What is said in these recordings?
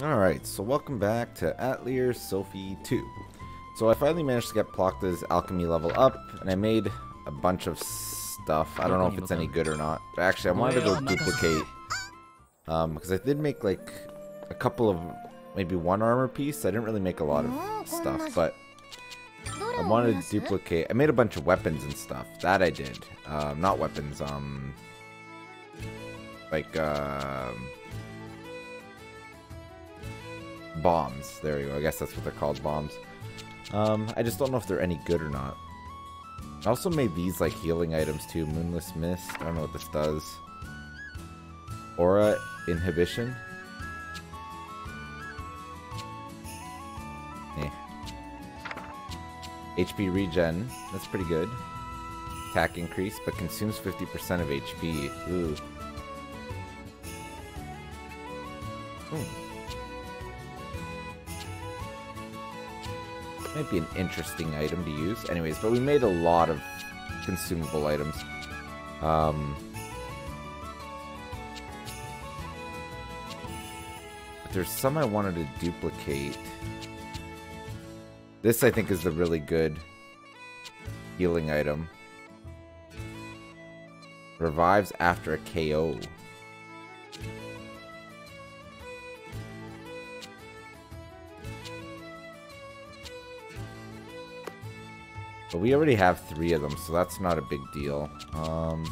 Alright, so welcome back to Atelier Sophie 2. So I finally managed to get Plachta's alchemy level up, and I made a bunch of stuff. I don't know if it's any good or not. But actually, I wanted to go duplicate, um, because I did make like a couple of, maybe one armor piece. I didn't really make a lot of stuff, but I wanted to duplicate. I made a bunch of weapons and stuff. That I did. Um, not weapons, um, like, um... bombs. There you go. I guess that's what they're called, bombs. Um, I just don't know if they're any good or not. I also made these like healing items too. Moonless Mist. I don't know what this does. Aura Inhibition. Eh. HP regen. That's pretty good. Attack increase, but consumes 50% of HP. Ooh. Ooh. Might be an interesting item to use. Anyways, but we made a lot of consumable items. Um, but there's some I wanted to duplicate. This, I think, is the really good healing item. Revives after a KO. We already have three of them, so that's not a big deal. Um,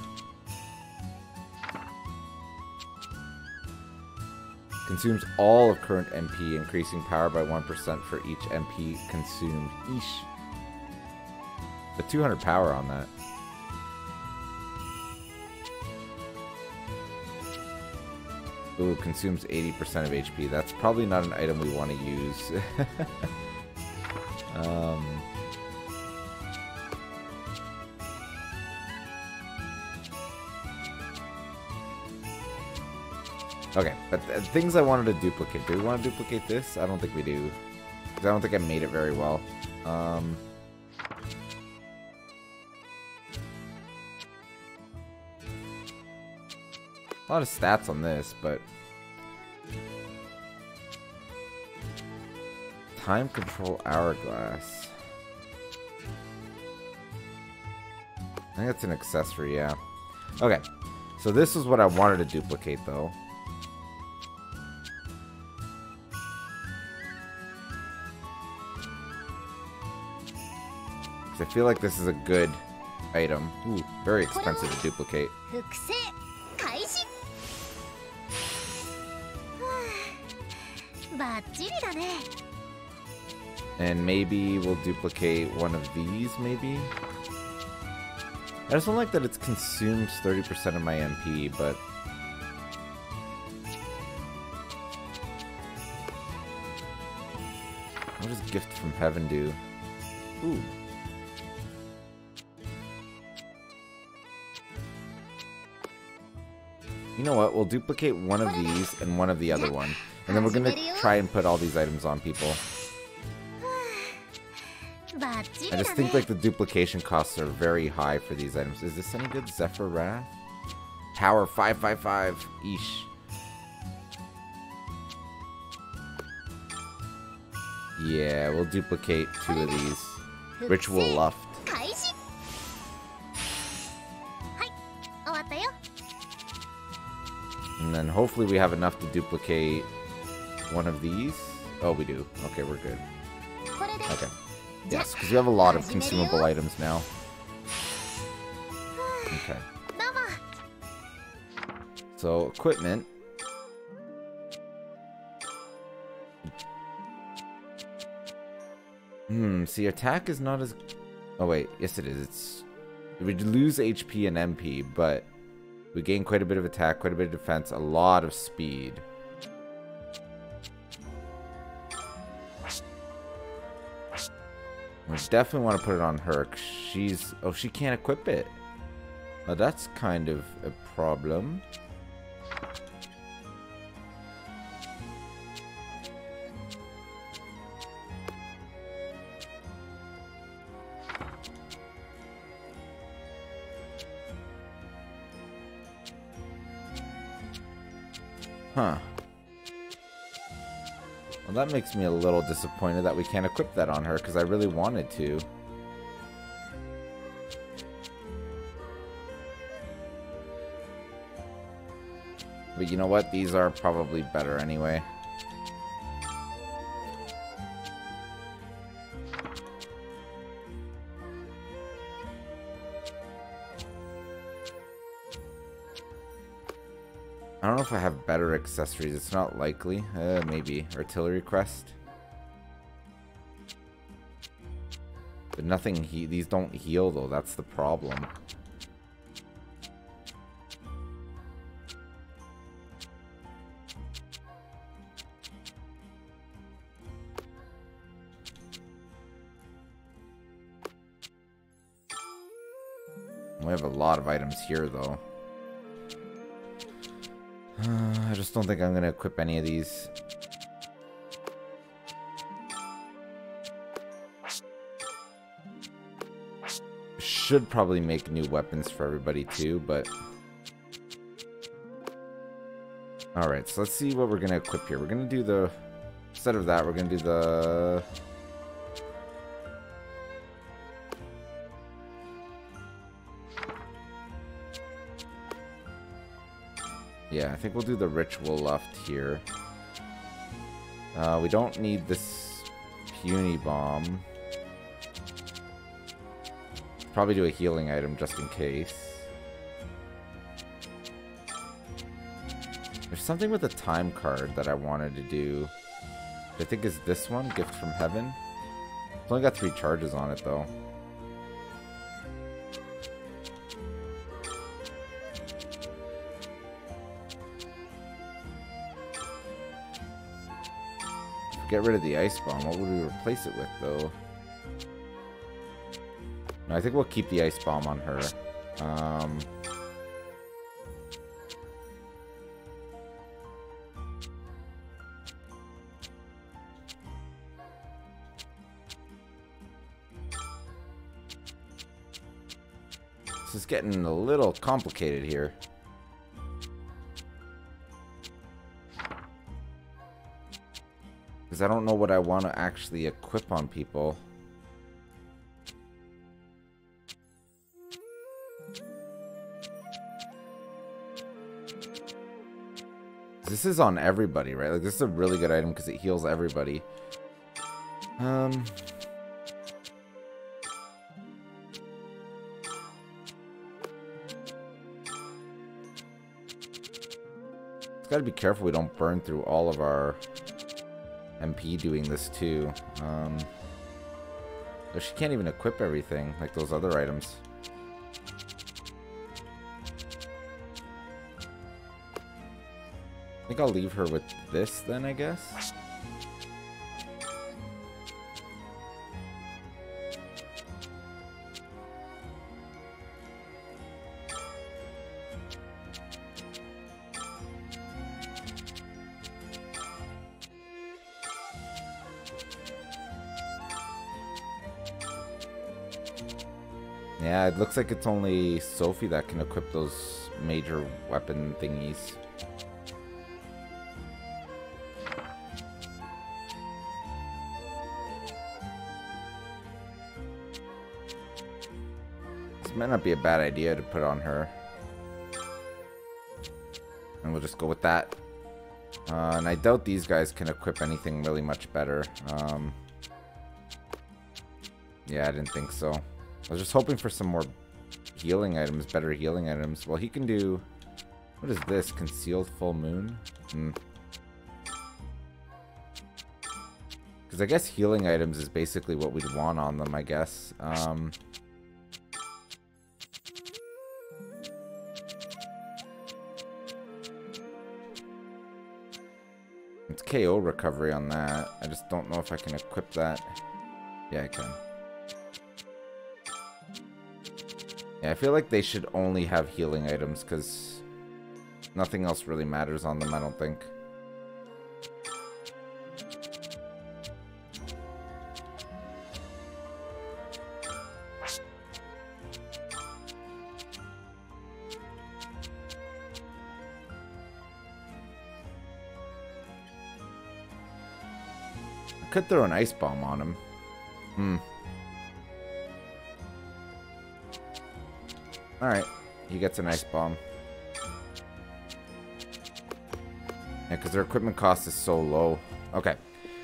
consumes all of current MP, increasing power by 1% for each MP consumed. Eesh. But 200 power on that. Ooh, consumes 80% of HP. That's probably not an item we want to use. um... Okay, but th things I wanted to duplicate. Do we want to duplicate this? I don't think we do. I don't think I made it very well. Um... A lot of stats on this, but... Time Control Hourglass. I think that's an accessory, yeah. Okay, so this is what I wanted to duplicate, though. Feel like this is a good item. Ooh, very expensive to duplicate. And maybe we'll duplicate one of these, maybe? I just don't like that it consumes 30% of my MP, but... What does Gift from Heaven do? Ooh. You know what? We'll duplicate one of these and one of the other one. And then we're going to try and put all these items on people. I just think like the duplication costs are very high for these items. Is this any good? Zephyr Wrath? Tower 555. Eesh. Yeah, we'll duplicate two of these. Ritual Luft. And then hopefully we have enough to duplicate one of these. Oh, we do. Okay, we're good. Okay. Yes, because we have a lot of consumable items now. Okay. So, equipment. Hmm, see, attack is not as... Oh, wait. Yes, it is. It's... We lose HP and MP, but we gain quite a bit of attack, quite a bit of defense, a lot of speed. We definitely want to put it on her. She's... Oh, she can't equip it. Now that's kind of a problem. That makes me a little disappointed that we can't equip that on her, because I really wanted to. But you know what? These are probably better anyway. I don't know if I have better accessories. It's not likely. Uh, maybe. Artillery crest. But nothing, he these don't heal though. That's the problem. We have a lot of items here though. Uh, I just don't think I'm going to equip any of these. Should probably make new weapons for everybody too, but... Alright, so let's see what we're going to equip here. We're going to do the... Instead of that, we're going to do the... Yeah, I think we'll do the ritual left here. Uh, we don't need this puny bomb. Probably do a healing item just in case. There's something with a time card that I wanted to do. I think is this one, Gift from Heaven. It's only got three charges on it though. Get rid of the ice bomb, what would we replace it with, though? No, I think we'll keep the ice bomb on her. Um... This is getting a little complicated here. Because I don't know what I want to actually equip on people. This is on everybody, right? Like, this is a really good item because it heals everybody. Um... Gotta be careful we don't burn through all of our MP doing this too. Um, she can't even equip everything like those other items. I think I'll leave her with this then, I guess. Looks like it's only Sophie that can equip those major weapon thingies. This might not be a bad idea to put on her. And we'll just go with that. Uh, and I doubt these guys can equip anything really much better. Um, yeah, I didn't think so. I was just hoping for some more healing items, better healing items. Well, he can do... What is this? Concealed full moon? Hmm. Because I guess healing items is basically what we'd want on them, I guess. Um... It's KO recovery on that. I just don't know if I can equip that. Yeah, I can. Yeah, I feel like they should only have healing items because nothing else really matters on them, I don't think. I could throw an ice bomb on him. Hmm. Alright. He gets an ice bomb. Yeah, because their equipment cost is so low. Okay.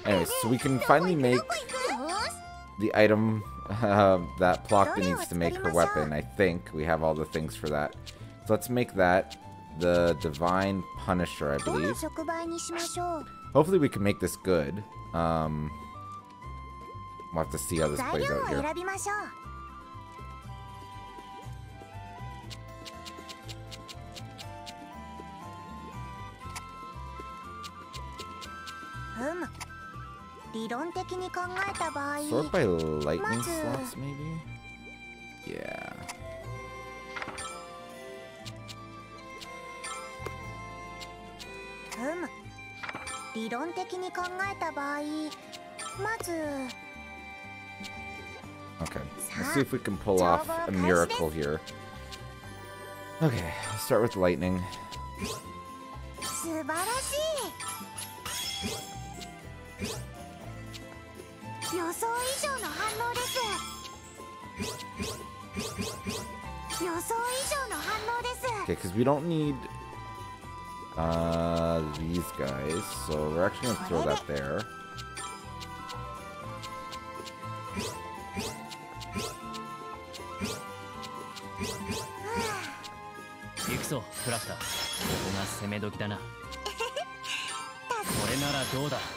Anyways, so we can finally make the item uh, that Plachta needs to make her weapon, I think. We have all the things for that. So let's make that the Divine Punisher, I believe. Hopefully we can make this good. Um, we'll have to see how this plays out here. Sort by lightning slots, maybe? Yeah. ふむ理論的に考えた場合まず Okay, let's see if we can pull off a miracle here. Okay, let's start with lightning. 素晴らしい 予想以上の反応です予想以上の反応です Okay, because we don't need uh, these guys. So we're actually going to throw that there. Hmm.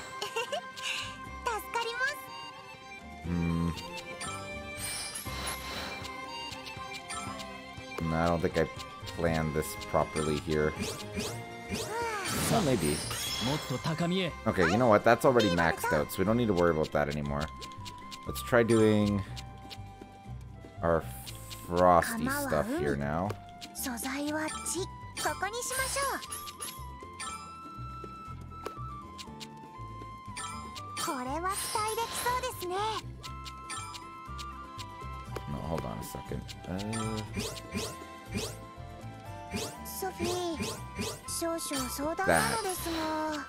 No, I don't think I planned this properly here. Well, maybe. Okay, you know what? That's already maxed out, so we don't need to worry about that anymore. Let's try doing our frosty stuff here now second. Uh... ソフィー少々相談なのですが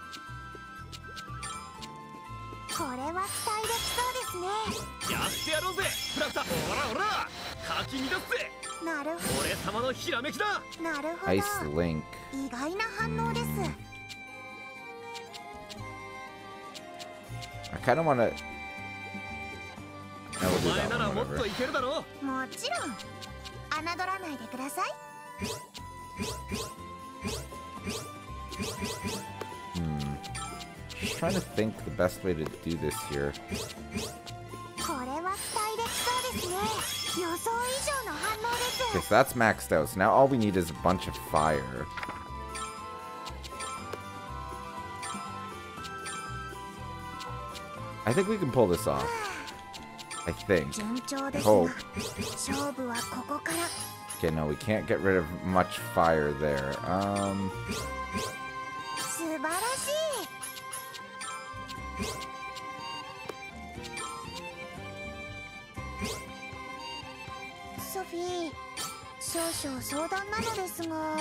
これは期待できそうですねやってやろうぜプラクタオラオラかき乱すぜなるほど俺様のひらめきだなるほど Ice Link 意外な反応です I kind of want to お前ならもっといけるだろうもちろん侮らないでください Hmm. Just trying to think the best way to do this here. Okay, so that's maxed out. So now all we need is a bunch of fire. I think we can pull this off. I think. I hope. Okay, no, we can't get rid of much fire there. Um... Sophie, 少々相談なのですが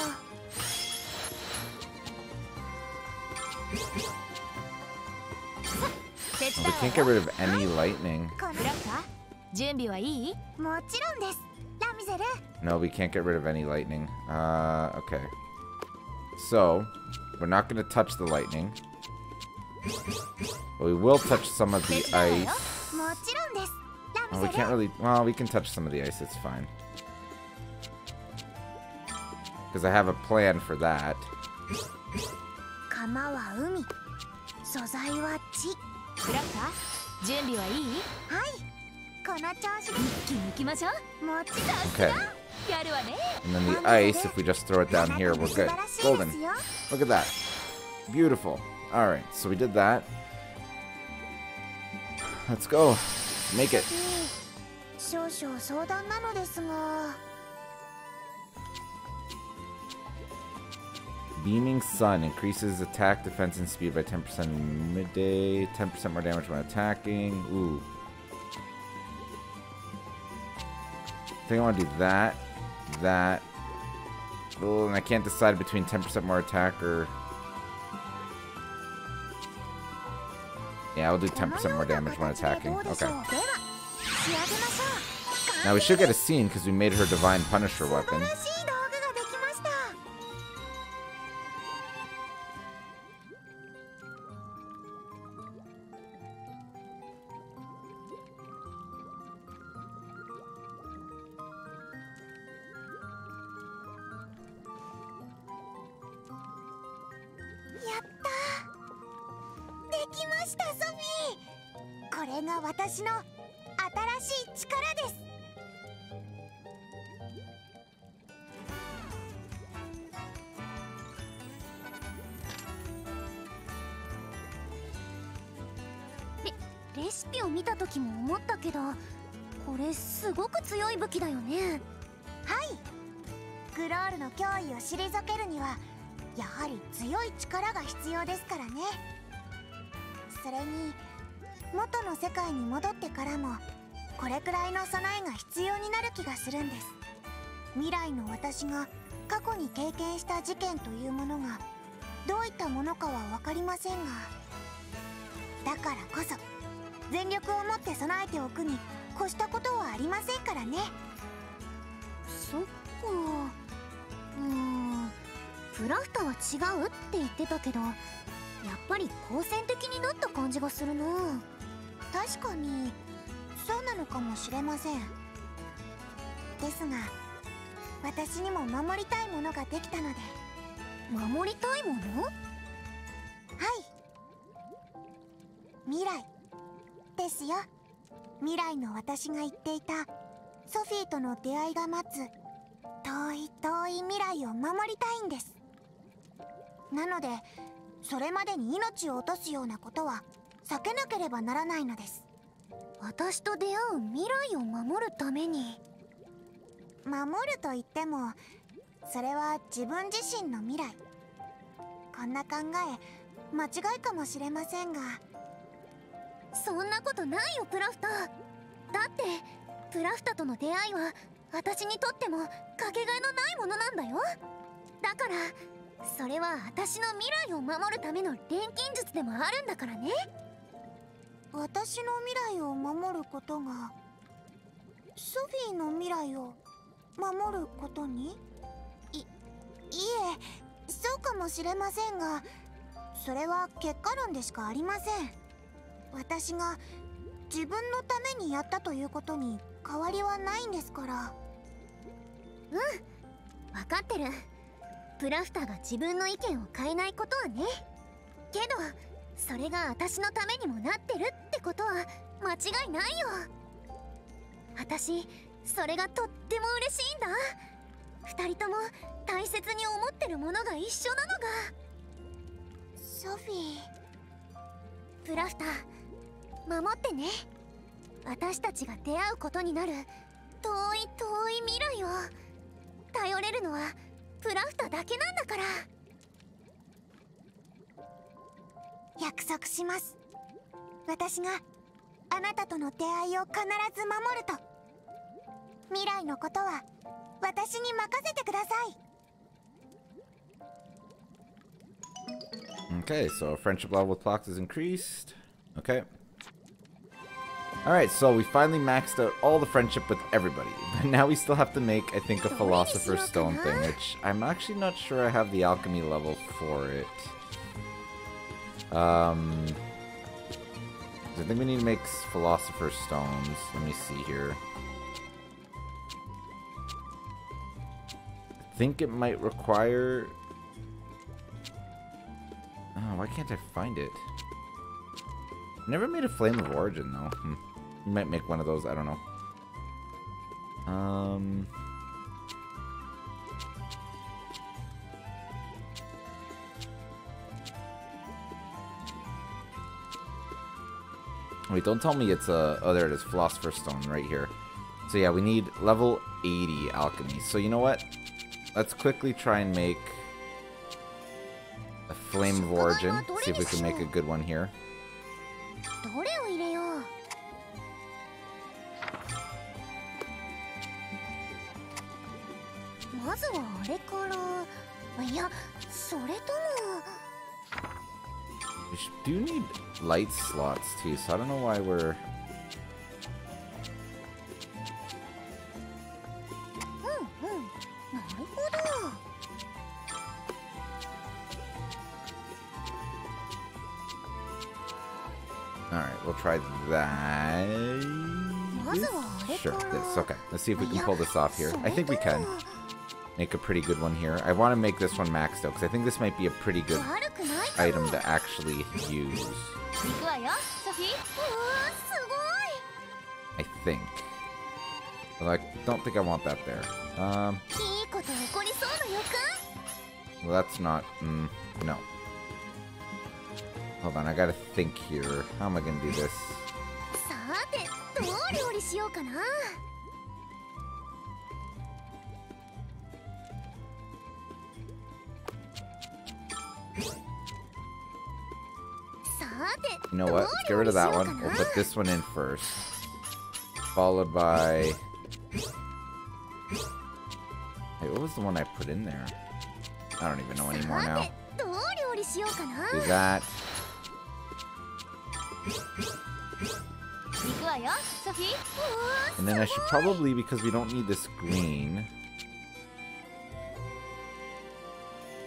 we can't get rid of any lightning. no, we can't get rid of any lightning. Uh, okay. So, we're not going to touch the lightning. But we will touch some of the ice. Oh, we can't really... Well, we can touch some of the ice. It's fine. Because I have a plan for that. Okay. And then the ice, if we just throw it down here, we're good. Golden. Look at that. Beautiful. Alright, so we did that. Let's go. Make it. Beaming Sun increases attack, defense, and speed by 10% midday, 10% more damage when attacking. Ooh. Think I want to do that, that. Oh, and I can't decide between 10% more attack or... Yeah, I'll do 10% more damage when attacking. Okay. Now we should get a scene because we made her Divine Punisher weapon. ものかは分かりませんがだからこそ全力を持って備えておくに越したことはありませんからね。そっか。うん。プラフタは違うって言ってたけどやっぱり好戦的になった感じがするな。確かにそうなのかもしれません。ですが私にも守りたいものができたので。守りたいもの？未来ですよ。未来の私が言っていた。ソフィーとの出会いが待つ。遠い遠い未来を守りたいんです。なのでそれまでに命を落とすようなことは避けなければならないのです。私と出会う未来を守るために。守ると言ってもそれは自分自身の未来。こんな考え間違いかもしれませんがそんなことないよプラフタだってプラフタとの出会いは私にとってもかけがえのないものなんだよ。だからそれは私の未来を守るための錬金術でもあるんだからね。私の未来を守ることがソフィーの未来を守ることにいいえそうかもしれませんがそれは結果論でしかありません。私が自分のためにやったということに変わりはないんですから。うん分かってる。プラフターが自分の意見を変えないことはね。けどそれが私のためにもなってるってことは間違いないよ。私それがとっても嬉しいんだ。2人とも大切に思ってるものが一緒なのが。ソフィー。プラフター守ってね。私たちが出会うことになる。遠い遠い未来を。頼れるのはプラフタだけなんだから。約束します。私があなたとの出会いを必ず守ると。未来のことは私に任せてください。Okay, so friendship level with Plox is increased. Okay. Alright, so we finally maxed out all the friendship with everybody. But now we still have to make, I think, a Philosopher's Stone thing, which I'm actually not sure I have the alchemy level for it. Um, I think we need to make Philosopher's Stones. Let me see here. I think it might require... Oh, why can't I find it? Never made a Flame of Origin, though. Might make one of those, I don't know. Um... Wait, don't tell me it's a... Oh, there it is. Philosopher's Stone right here. So yeah, we need level 80 alchemy. So you know what? Let's quickly try and make a Flame of Origin. See if we can make a good one here. light slots too, so I don't know why we're... Alright, we'll try that. Sure, this. Okay, let's see if we can pull this off here. I think we can make a pretty good one here. I want to make this one max though, because I think this might be a pretty good item to actually use. I think. But I don't think I want that there. Um. Well, that's not. Mm, no. Hold on, I gotta think here. How am I gonna do this? get rid of that one. We'll put this one in first. Followed by... Hey, what was the one I put in there? I don't even know anymore now. Do that. And then I should probably, because we don't need this green,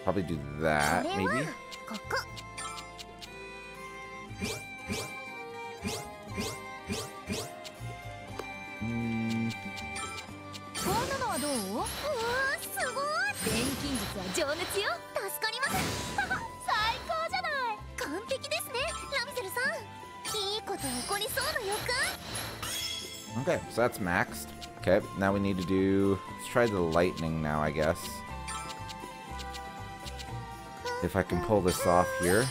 probably do that, maybe? わすごい錬金術は情熱よ助かります最高じゃない完璧ですねラミゼルさんいいこと起こりそうな予感 okay, so that's maxed. Okay, now we need to do... Let's try the lightning now, I guess. If I can pull this off here.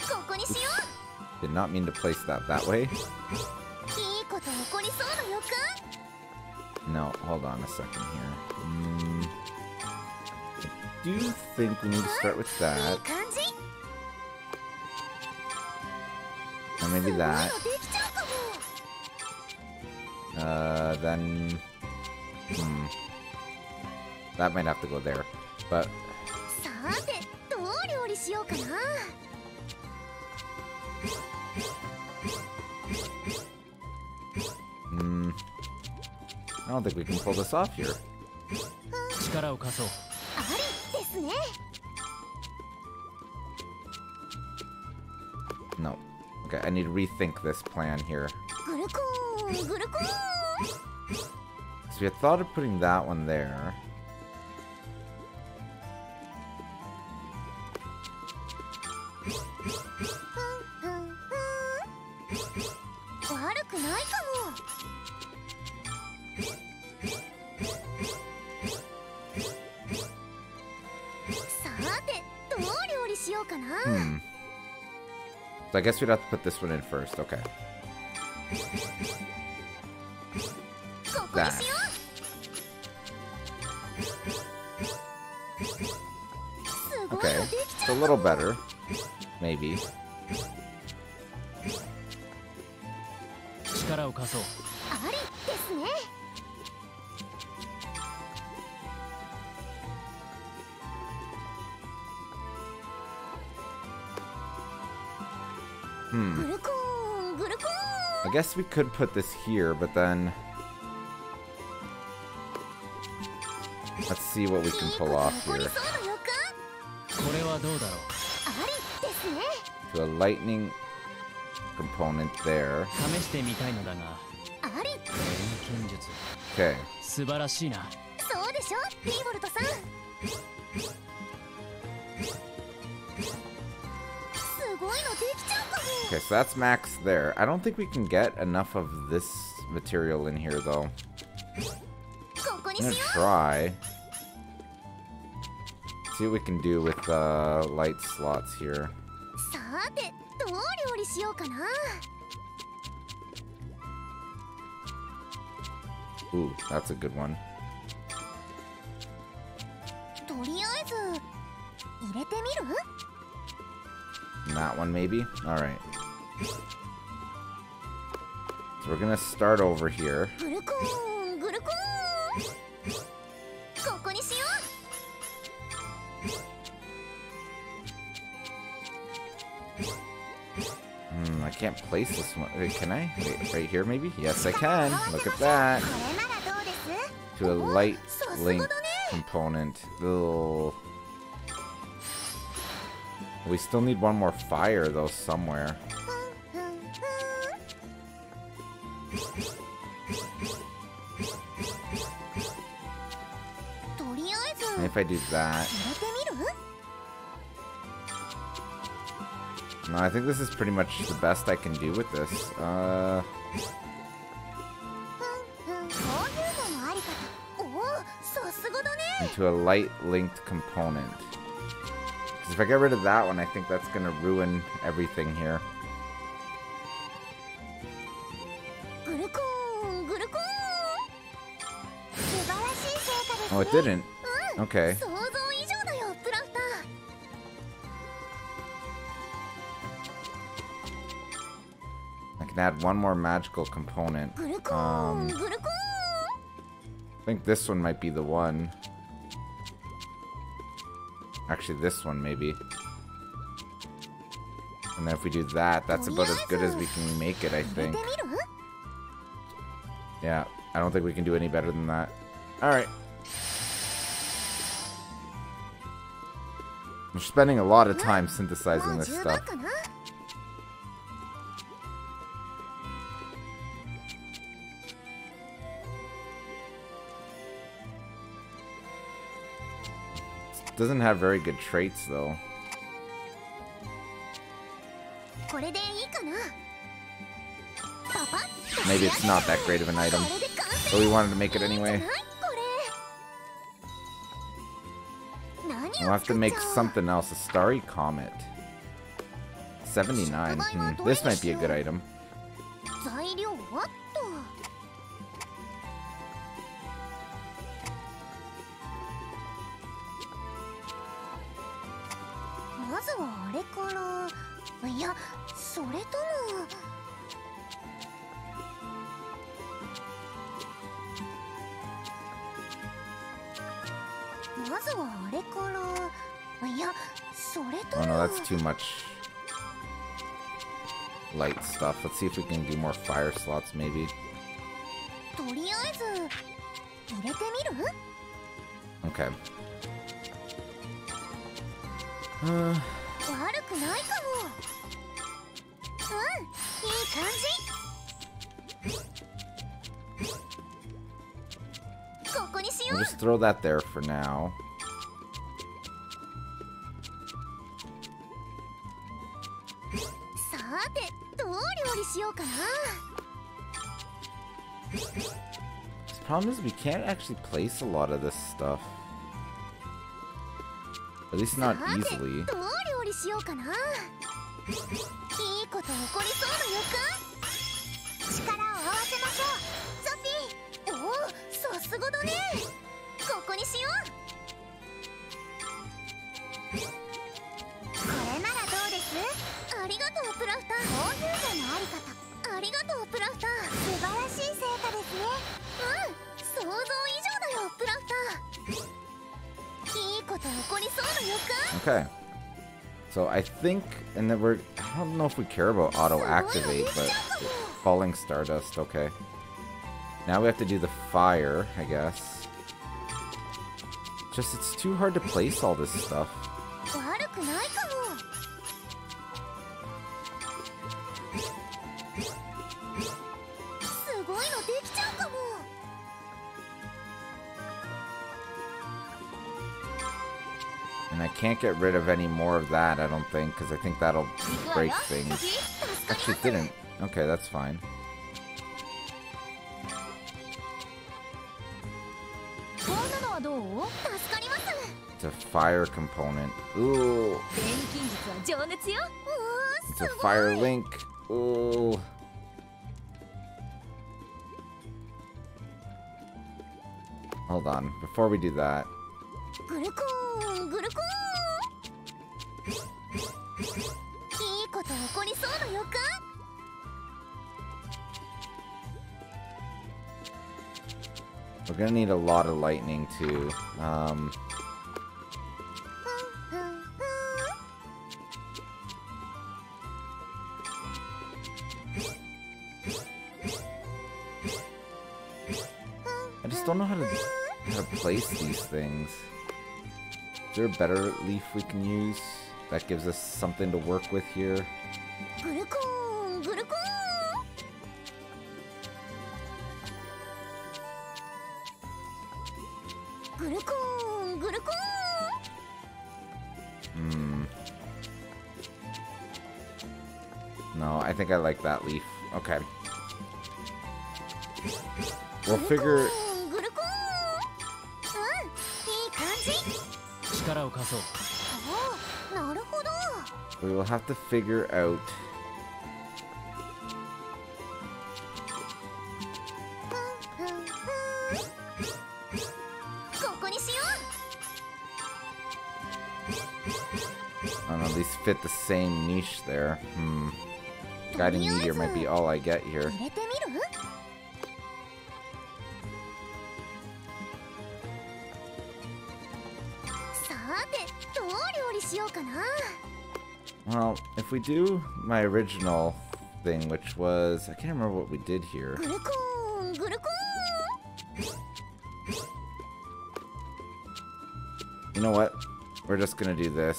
ここにしよ Did not mean to place that that way. hold on a second here. Mm, I do think we need to start with that. Or maybe that. Uh, then... Hmm. That might have to go there. But... I don't think we can pull this off here. No. Okay, I need to rethink this plan here. So we had thought of putting that one there. guess we'd have to put this one in first. Okay. That. Okay. It's a little better. Maybe. I guess we could put this here, but then... Let's see what we can pull off here. To a lightning component there. Okay. Okay, so that's max there. I don't think we can get enough of this material in here, though. I'm gonna try. See what we can do with the uh, light slots here. Ooh, that's a good one. That one, maybe? Alright. So we're gonna start over here. Hmm, I can't place this one. Wait, can I? Wait, right here maybe? Yes, I can. Look at that. To a light link component. Ugh. We still need one more fire though somewhere. I do that. No, I think this is pretty much the best I can do with this. Uh... Into a light linked component. Because if I get rid of that one, I think that's going to ruin everything here. Oh, it didn't. Okay. I can add one more magical component. Um, I think this one might be the one. Actually, this one maybe. And then if we do that, that's about as good as we can make it, I think. Yeah, I don't think we can do any better than that. Alright. I'm spending a lot of time synthesizing this stuff. Doesn't have very good traits though. Maybe it's not that great of an item, but we wanted to make it anyway. We'll have to make something else. A starry comet. 79. Hmm. This might be a good item. Oh no, that's too much light stuff. Let's see if we can do more fire slots, maybe. Okay. Uh... We'll just throw that there for now. The problem is we can't actually place a lot of this stuff. At least not easily. おさすがだね。ここにしよう。これならどうです？ありがとうプラフター。こういうののあり方。ありがとうプラフター。素晴らしい成果ですね。うん。想像以上だよプラフター。いいこと起こりそうな予感 Okay. So I think, and then we're, I don't know if we care about auto activate, but falling stardust, okay. Now we have to do the fire, I guess. Just, it's too hard to place all this stuff. And I can't get rid of any more of that, I don't think, because I think that'll break things. Actually, didn't. Okay, that's fine. It's a fire component. Ooh. It's a fire link. Ooh. Hold on. Before we do that. We're gonna need a lot of lightning too. Um, use these things. Is there a better leaf we can use? That gives us something to work with here. Hmm. No, I think I like that leaf. Okay. We'll figure... We will have to figure out and fit the same niche there. Hmm. Guiding Meteor might be all I get here. if we do my original thing, which was... I can't remember what we did here. You know what? We're just gonna do this.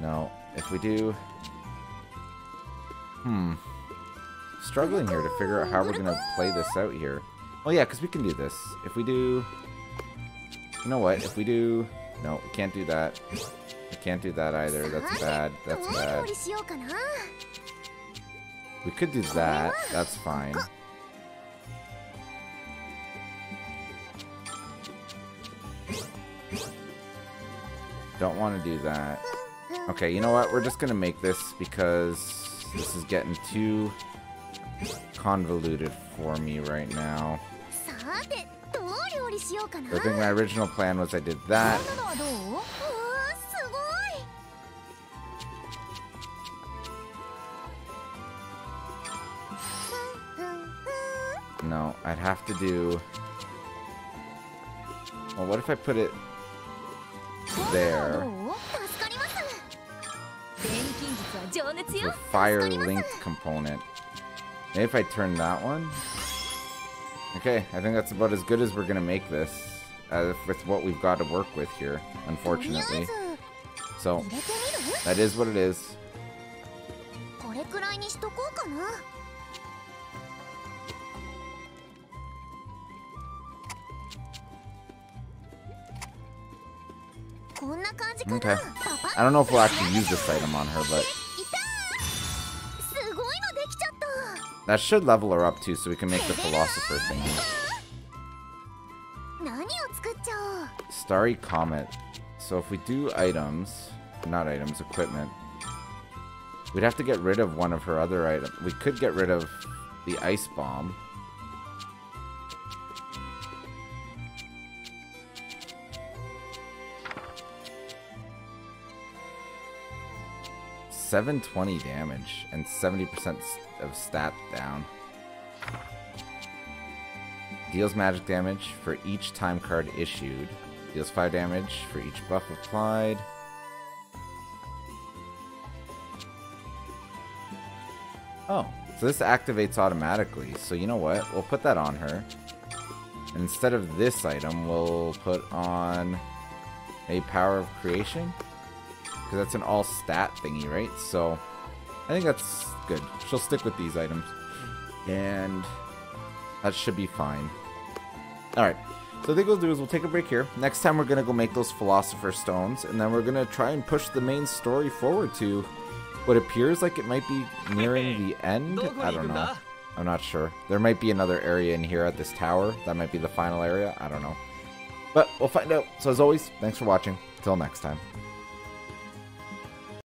No, if we do... Hmm. Struggling here to figure out how we're gonna play this out here. Oh yeah, because we can do this. If we do... You know what? If we do... No, we can't do that. We can't do that either. That's bad. That's bad. We could do that. That's fine. Don't want to do that. Okay, you know what? We're just going to make this because this is getting too convoluted for me right now. I think my original plan was I did that. No, I'd have to do... Well, what if I put it there? The fire link component. Maybe if I turn that one? Okay, I think that's about as good as we're going to make this. Uh, with what we've got to work with here, unfortunately. So, that is what it is. Okay. I don't know if we'll actually use this item on her, but That should level her up too, so we can make the philosopher thing. Starry Comet. So if we do items, not items, equipment, we'd have to get rid of one of her other items. We could get rid of the ice bomb. Seven twenty damage and seventy percent of stat down. Deals magic damage for each time card issued. Deals 5 damage for each buff applied. Oh, so this activates automatically. So you know what? We'll put that on her. Instead of this item, we'll put on a Power of Creation. Because that's an all stat thingy, right? So I think that's good. She'll stick with these items. And that should be fine. Alright. So I think we'll do is we'll take a break here. Next time we're going to go make those Philosopher Stones. And then we're going to try and push the main story forward to what appears like it might be nearing the end. I don't know. I'm not sure. There might be another area in here at this tower. That might be the final area. I don't know. But we'll find out. So as always, thanks for watching. Till next time.